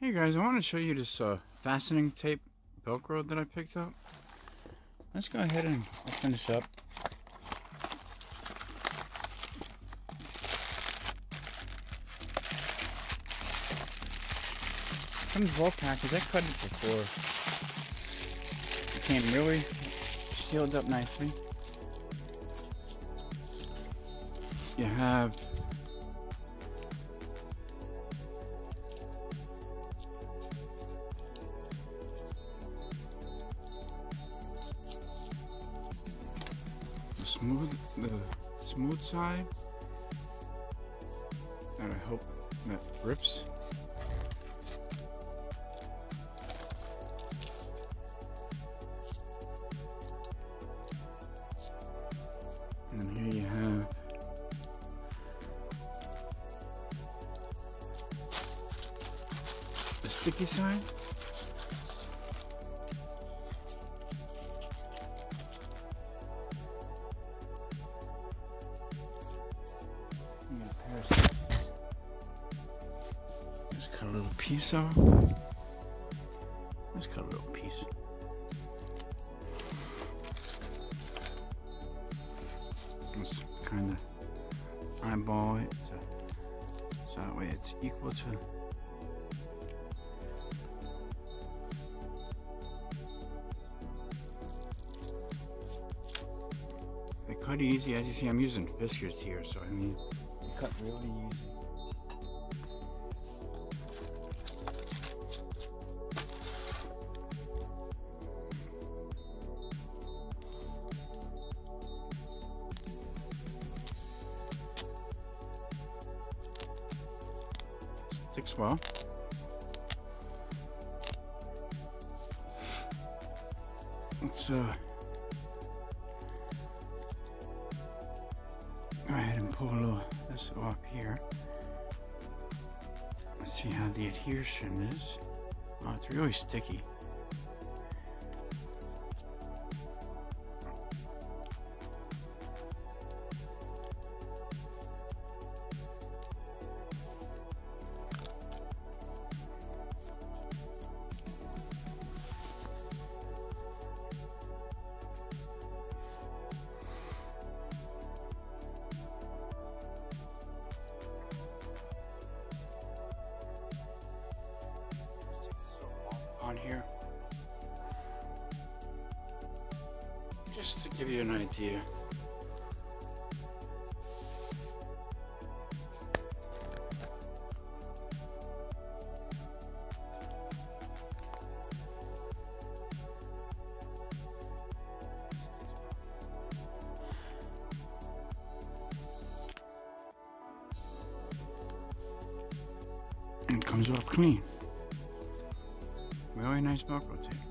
Hey guys, I want to show you this uh, fastening tape Velcro that I picked up. Let's go ahead and open this up. Comes well packaged. I cut it before. It came really sealed up nicely. You have smooth the smooth side. And I hope that rips. And here you have the sticky side Just cut a little piece off. Let's cut a little piece. Just kind of eyeball it to, so that way it's equal to. They cut easy, as you see. I'm using Fiskars here, so I mean, they cut really easy. Sticks well. Let's uh go ahead and pull little this off here. Let's see how the adhesion is. Oh, it's really sticky. On here. Just to give you an idea. And comes off clean. Really nice Velcro tape.